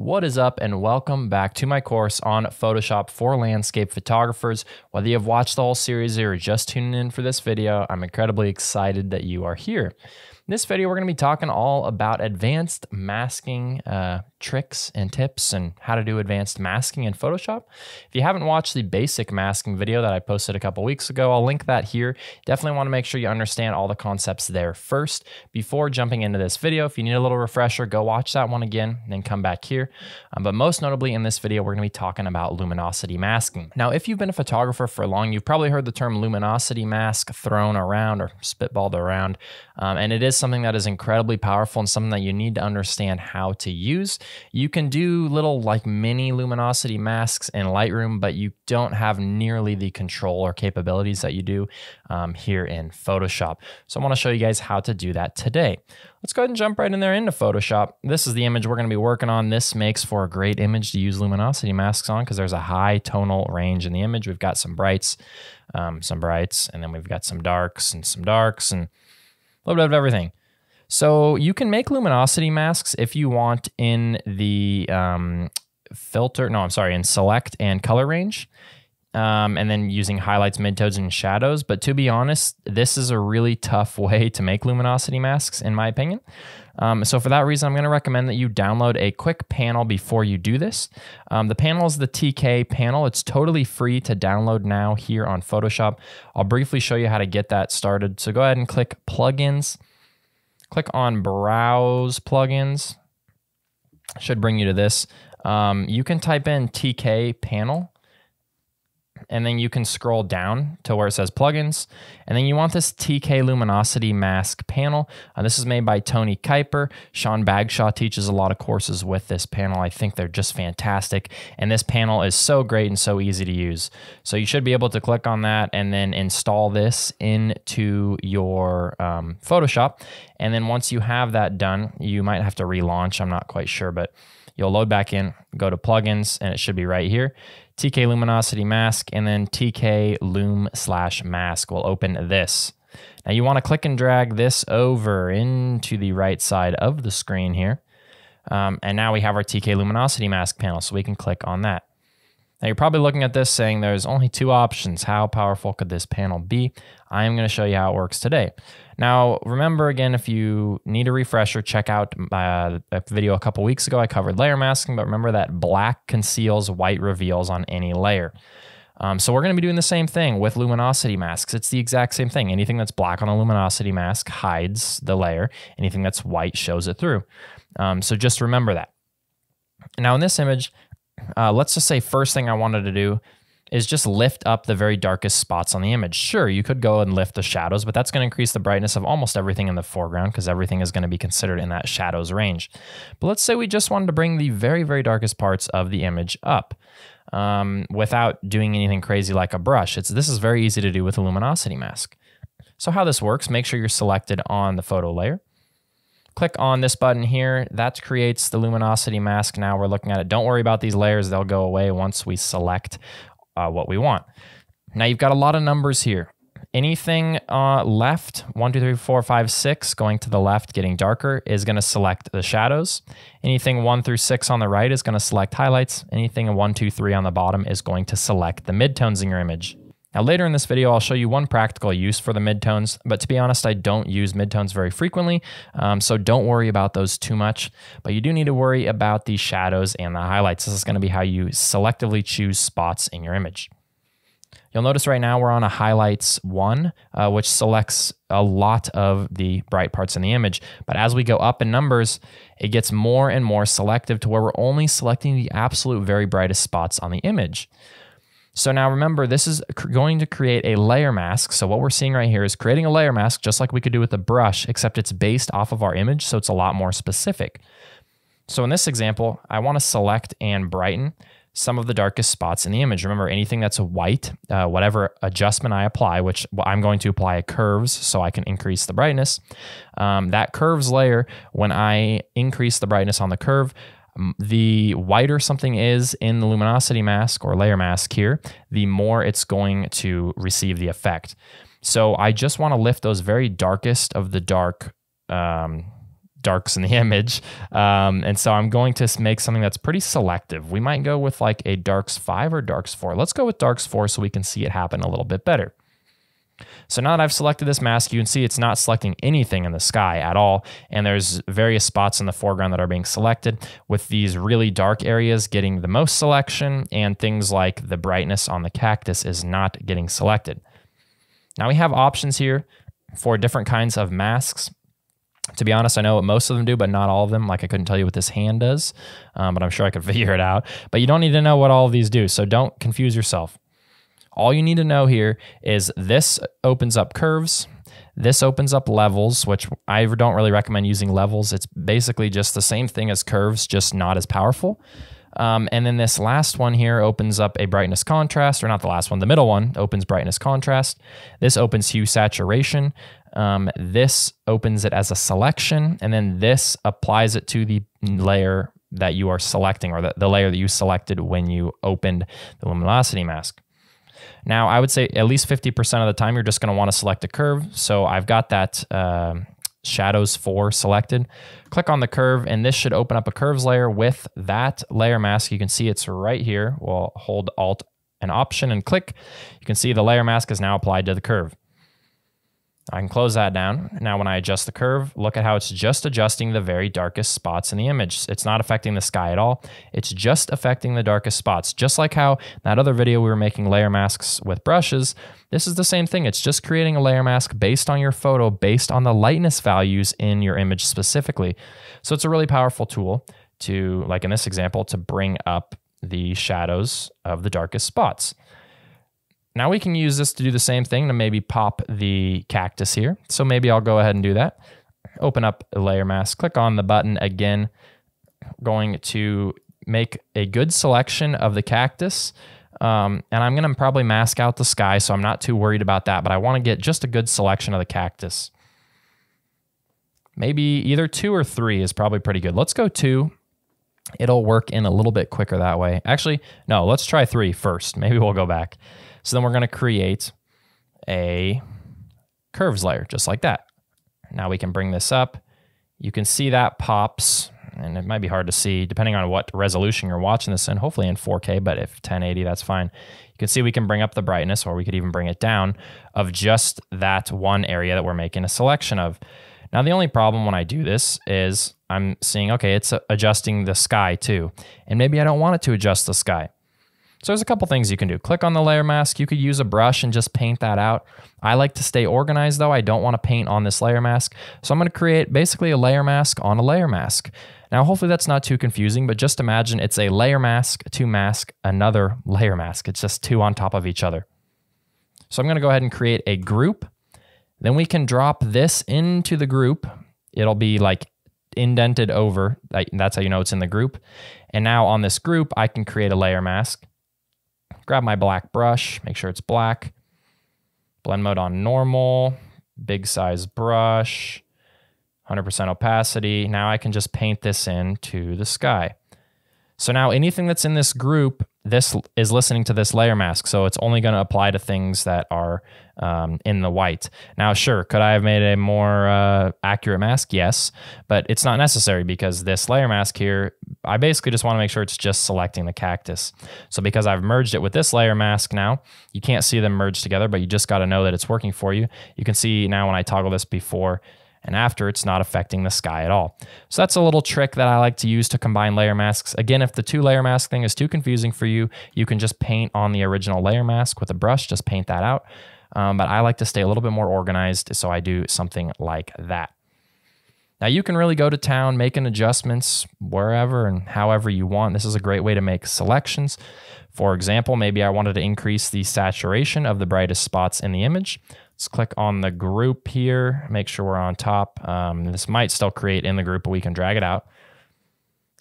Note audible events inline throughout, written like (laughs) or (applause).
What is up, and welcome back to my course on Photoshop for landscape photographers. Whether you have watched the whole series or just tuning in for this video, I'm incredibly excited that you are here. In this video, we're going to be talking all about advanced masking uh, tricks and tips and how to do advanced masking in Photoshop. If you haven't watched the basic masking video that I posted a couple weeks ago, I'll link that here. Definitely want to make sure you understand all the concepts there first before jumping into this video. If you need a little refresher, go watch that one again, and then come back here. Um, but most notably in this video, we're going to be talking about luminosity masking. Now, if you've been a photographer for long, you've probably heard the term luminosity mask thrown around or spitballed around. Um, and it is something that is incredibly powerful and something that you need to understand how to use. You can do little like mini luminosity masks in Lightroom, but you don't have nearly the control or capabilities that you do um, here in Photoshop. So I want to show you guys how to do that today. Let's go ahead and jump right in there into Photoshop. This is the image we're going to be working on. This makes for a great image to use luminosity masks on because there's a high tonal range in the image. We've got some brights, um, some brights, and then we've got some darks and some darks and little bit of everything. So you can make luminosity masks if you want in the um, filter, no, I'm sorry, in select and color range. Um, and then using highlights, midtones, and shadows. But to be honest, this is a really tough (laughs) way to make luminosity masks, in my opinion. Um, so for that reason, I'm going to recommend that you download a quick panel before you do this. Um, the panel is the TK panel. It's totally free to download now here on Photoshop. I'll briefly show you how to get that started. So go ahead and click Plugins. Click on Browse Plugins. Should bring you to this. Um, you can type in TK panel and then you can scroll down to where it says plugins. And then you want this TK Luminosity Mask panel. Uh, this is made by Tony Kuyper. Sean Bagshaw teaches a lot of courses with this panel. I think they're just fantastic. And this panel is so great and so easy to use. So you should be able to click on that and then install this into your um, Photoshop. And then once you have that done, you might have to relaunch. I'm not quite sure, but you'll load back in, go to plugins, and it should be right here. TK Luminosity Mask, and then TK Loom slash mask will open this. Now you want to click and drag this over into the right side of the screen here. Um, and now we have our TK Luminosity Mask panel, so we can click on that. Now you're probably looking at this saying there's only two options. How powerful could this panel be? I am going to show you how it works today. Now, remember again, if you need a refresher, check out uh, a video a couple weeks ago. I covered layer masking, but remember that black conceals, white reveals on any layer. Um, so we're going to be doing the same thing with luminosity masks. It's the exact same thing. Anything that's black on a luminosity mask hides the layer. Anything that's white shows it through. Um, so just remember that. Now in this image, uh, let's just say first thing I wanted to do is just lift up the very darkest spots on the image. Sure, you could go and lift the shadows, but that's going to increase the brightness of almost everything in the foreground because everything is going to be considered in that shadows range. But let's say we just wanted to bring the very, very darkest parts of the image up um, without doing anything crazy like a brush. It's, this is very easy to do with a luminosity mask. So how this works, make sure you're selected on the photo layer. Click on this button here. That creates the luminosity mask. Now we're looking at it. Don't worry about these layers. They'll go away once we select uh, what we want. Now you've got a lot of numbers here. Anything uh, left, one, two, three, four, five, six, going to the left, getting darker, is going to select the shadows. Anything one through six on the right is going to select highlights. Anything one, two, three on the bottom is going to select the midtones in your image. Now later in this video, I'll show you one practical use for the midtones, but to be honest, I don't use midtones very frequently, um, so don't worry about those too much, but you do need to worry about the shadows and the highlights. This is gonna be how you selectively choose spots in your image. You'll notice right now we're on a highlights one, uh, which selects a lot of the bright parts in the image. But as we go up in numbers, it gets more and more selective to where we're only selecting the absolute very brightest spots on the image. So now remember, this is going to create a layer mask. So what we're seeing right here is creating a layer mask, just like we could do with a brush, except it's based off of our image, so it's a lot more specific. So in this example, I want to select and brighten some of the darkest spots in the image. Remember, anything that's white, uh, whatever adjustment I apply, which I'm going to apply a curves so I can increase the brightness. Um, that curves layer, when I increase the brightness on the curve, the whiter something is in the luminosity mask or layer mask here, the more it's going to receive the effect. So I just want to lift those very darkest of the dark, um, darks in the (laughs) image. Um, and so I'm going to make something that's pretty selective. We might go with like a darks 5 or darks 4. Let's go with darks 4 so we can see it happen a little bit better. So now that I've selected this mask, you can see it's not selecting anything in the sky at all. And there's various spots in the foreground that are being selected with these really dark areas getting the most selection and things like the brightness on the cactus is not getting selected. Now we have options here for different kinds of masks. To be honest, I know what most of them do, but not all of them. Like I couldn't tell you what this hand does, um, but I'm sure I could (laughs) figure it out. But you don't need to know what all of these do, so don't confuse yourself. All you need to know here is this opens up curves. This opens up levels, which I don't really recommend using levels. It's basically just the same thing as curves, just not as powerful. Um, and then this last one here opens up a brightness contrast, or not the last one, the middle one opens brightness contrast. This opens hue saturation. Um, this opens it as a selection, and then this applies it to the layer that you are selecting, or the, the layer that you selected when you opened the luminosity mask. Now, I would say at least 50% of the time, you're just going to want to select a curve. So I've got that uh, shadows 4 selected. Click on the curve, and this should open up a curves layer with that layer mask. You can see it's right here. We'll hold Alt and Option and click. You can see the layer mask is now applied to the curve. I can close that down. Now when I adjust the curve, look at how it's just adjusting the very darkest spots in the image. It's not affecting the sky at all. It's just affecting the darkest spots. Just like how that other video we were making layer masks with brushes, this is the same thing. It's just creating a layer mask based on your photo, based on the lightness values in your image specifically. So it's a really powerful tool to, like in this example, to bring up the shadows of the darkest spots. Now we can use this to do the same thing to maybe pop the cactus here. So maybe I'll go ahead and do that. Open up a layer mask, click on the button again, going to make a good selection of the cactus. Um, and I'm going to probably mask out the sky, so I'm not too worried about that, but I want to get just a good selection of the cactus. Maybe either two or three is probably pretty good. Let's go two. It'll work in a little bit quicker that way. Actually, no, let's try three first. Maybe we'll go back. So then we're going to create a curves layer just like that. Now we can bring this up. You can see that pops, and it might be hard to see depending on what resolution you're watching this in, hopefully in 4K, but if 1080, that's fine. You can see we can bring up the brightness or we could even bring it down of just that one area that we're making a selection of. Now, the only problem when I do this is I'm seeing, okay, it's adjusting the sky too. And maybe I don't want it to adjust the sky. So there's a couple things you can do. Click on the layer mask. You could use a brush and just paint that out. I like to stay organized though. I don't want to paint on this layer mask. So I'm going to create basically a layer mask on a layer mask. Now, hopefully that's not too confusing, but just imagine it's a layer mask to mask another layer mask. It's just two on top of each other. So I'm going to go ahead and create a group. Then we can drop this into the group. It'll be like indented over. That's how you know it's in the group. And now on this group, I can create a layer mask grab my black brush, make sure it's black, blend mode on normal, big size brush, 100% opacity. Now I can just paint this in to the sky. So now anything that's in this group this is listening to this layer mask, so it's only going to apply to things that are um, in the white. Now, sure, could I have made a more uh, accurate mask? Yes, but it's not necessary because this layer mask here, I basically just want to make sure it's just selecting the cactus. So because I've merged it with this layer mask now, you can't see them merged together, but you just got to know that it's working for you. You can see now when I toggle this before, and after it's not affecting the sky at all. So that's a little trick that I like to use to combine layer masks. Again, if the two layer mask thing is too confusing for you, you can just paint on the original layer mask with a brush, just paint that out. Um, but I like to stay a little bit more organized, so I do something like that. Now you can really go to town making adjustments wherever and however you want. This is a great way to make selections. For example, maybe I wanted to increase the saturation of the brightest spots in the image. Let's click on the group here, make sure we're on top. Um, this might still create in the group, but we can drag it out.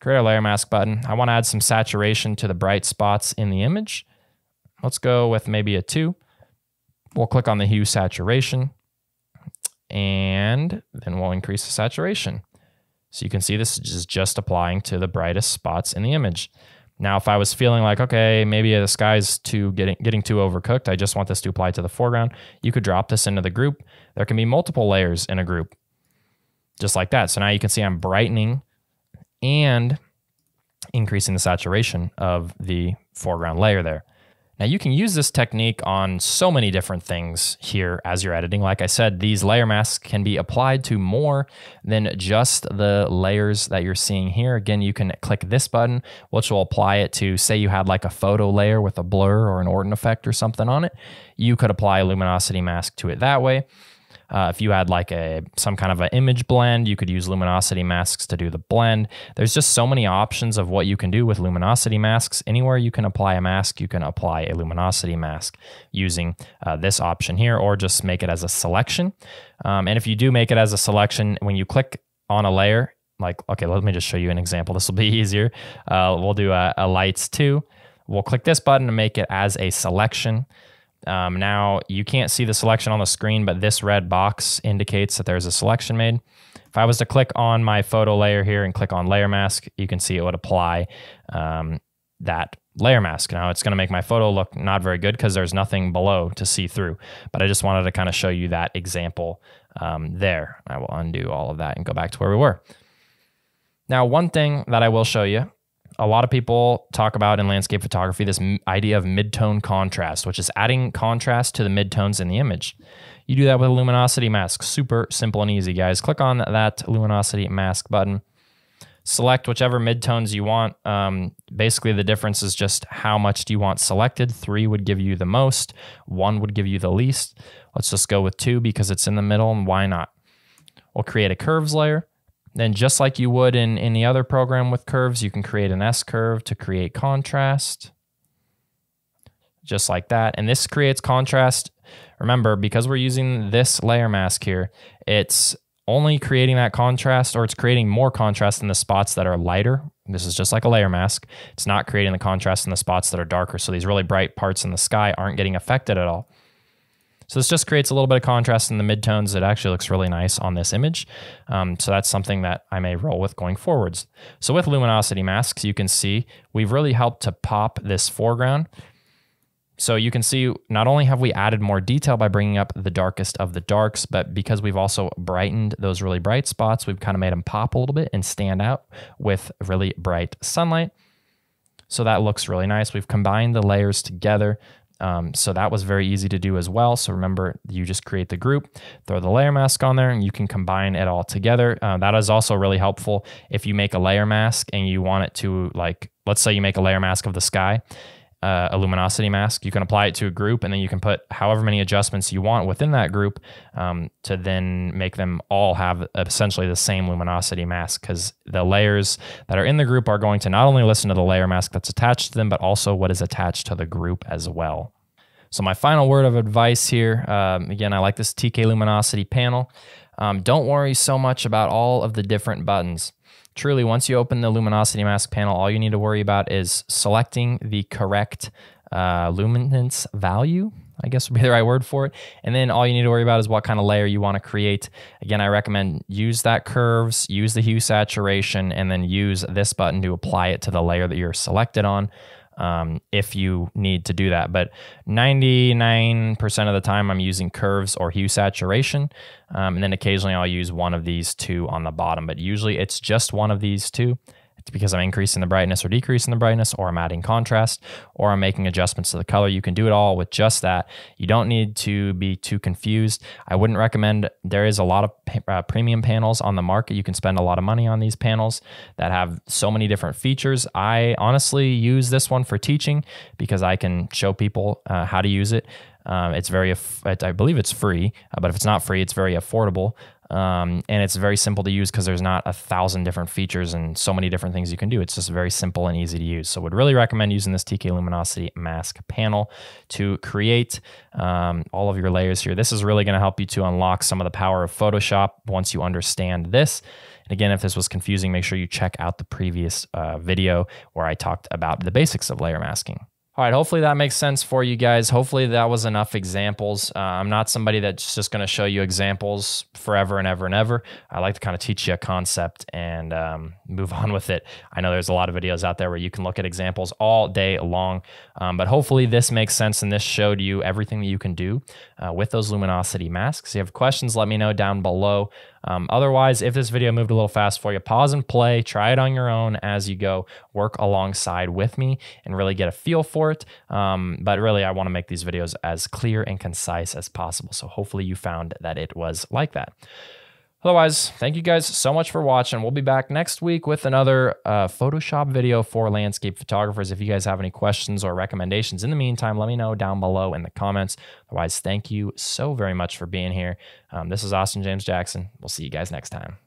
Create a layer mask button. I want to add some saturation to the bright spots in the image. Let's go with maybe a two. We'll click on the hue saturation and then we'll increase the saturation. So you can see this is just applying to the brightest spots in the image. Now, if I was feeling like, okay, maybe the sky's too getting getting too overcooked, I just want this to apply to the foreground, you could drop this into the group. There can be multiple layers in a group. just like that. So now you can see I'm brightening and increasing the saturation of the foreground layer there. Now you can use this technique on so many different things here as you're editing. Like I said, these layer masks can be applied to more than just the layers that you're seeing here. Again, you can click this button, which will apply it to, say you had like a photo layer with a blur or an Orton effect or something on it. You could apply a luminosity mask to it that way. Uh, if you had like a some kind of an image blend, you could use luminosity masks to do the blend. There's just so many options of what you can do with luminosity masks. Anywhere you can apply a mask, you can apply a luminosity mask using uh, this option here, or just make it as a selection. Um, and if you do make it as a selection, when you click on a layer, like okay, let me just show you an example. (laughs) This will be easier. Uh, we'll do a, a lights two. We'll click this button to make it as a selection. Um, now you can't see the selection on the screen, but this red box indicates that there's a selection made. If I was to click on my photo layer here and click on layer mask, you can see it would apply um, that layer mask. Now it's going to make my photo look not very good because there's nothing below to see through. But I just wanted to kind of show you that example um, there. I will undo all of that and go back to where we were. Now, one thing that I will show you a lot of people talk about in landscape photography this idea of midtone contrast, which is adding contrast to the midtones in the image. You do that with a luminosity mask. Super simple and easy, guys. Click on that luminosity mask button. Select whichever midtones you want. Um, basically, the difference is just how much do you want selected. Three would give you the most, one would give you the least. Let's just go with two because it's in the middle, and why not? We'll create a curves layer. Then just like you would in any other program with curves, you can create an S curve to create contrast. Just like that. And this creates contrast. Remember, because we're using this layer mask here, it's only creating that contrast or it's creating more contrast in the spots that are lighter. This is just like a layer mask. It's not creating the contrast in the spots that are darker. So these really bright parts in the sky aren't getting affected at all. So this just creates a little bit of contrast in the midtones. It actually looks really nice on this image. Um, so that's something that I may roll with going forwards. So with luminosity masks, you can see we've really helped to pop this foreground. So you can see not only have we added more detail by bringing up the darkest of the darks, but because we've also brightened those really bright spots, we've kind of made them pop a little bit and stand out with really bright sunlight. So that looks really nice. We've combined the layers together um, so that was very easy to do as well. So remember, you just create the group, throw the layer mask on there, and you can combine it all together. Uh, that is also really helpful if you make a layer mask and you want it to like, let's say you make a layer mask of the sky uh, a luminosity mask. You can apply it to a group, and then you can put however many adjustments you want within that group um, to then make them all have essentially the same luminosity mask. Because the layers that are in the group are going to not only listen to the layer mask that's attached to them, but also what is attached to the group as well. So my final word of advice here, um, again, I like this TK Luminosity panel. Um, don't worry so much about all of the different buttons truly, once you open the luminosity mask panel, all you need to worry about is selecting the correct uh, luminance value. I guess would be (laughs) the right word for it. And then all you need to worry about is what kind of layer you want to create. Again, I recommend use that curves, use the hue saturation, and then use this button to apply it to the layer that you're selected on um, if you need to do that. But 99% of the time, I'm using curves or hue saturation. Um, and then occasionally I'll use one of these two on the bottom, but usually it's just one of these two. Because I'm increasing the brightness or decreasing the brightness, or I'm adding contrast, or I'm making adjustments to the color. You can do it all with just that. You don't need to be too confused. I wouldn't recommend, there is a lot of uh, premium panels on the market. You can spend a lot of money on these panels that have so many different features. I honestly use this one for teaching because I can show people uh, how to use it. Um, it's very, I believe it's free, uh, but if it's not free, it's very affordable. Um, and it's very simple to use because there's not a thousand different features and so many different things you can do. It's just very simple and easy to use. So would really recommend using this TK Luminosity mask panel to create um, all of your layers here. This is really going to help you to unlock some of the power of Photoshop once you understand this. And again, if this was confusing, make sure you check out the previous uh, video where I talked about the basics of layer masking. All right, hopefully that makes sense for you guys. Hopefully that was enough examples. Uh, I'm not somebody that's just going to show you examples forever and ever and ever. I like to kind of teach you a concept and um, move (laughs) on with it. I know there's a lot of videos out there where you can look at examples all day long, um, but hopefully this makes sense and this showed you everything that you can do uh, with those luminosity masks. If you have questions, let me know down below. Um, otherwise, if this video moved a little fast for you, pause and play, try it on your own as you go, work alongside with me and really get a feel for it. Um, but really, I want to make these videos as clear and concise as possible. So hopefully you found that it was like that. Otherwise, thank you guys so much for watching. We'll be back next week with another uh, Photoshop video for landscape photographers. If you guys have any questions or recommendations in the meantime, let me know down below in the comments. Otherwise, thank you so very much for being here. Um, this is Austin James Jackson. We'll see you guys next time.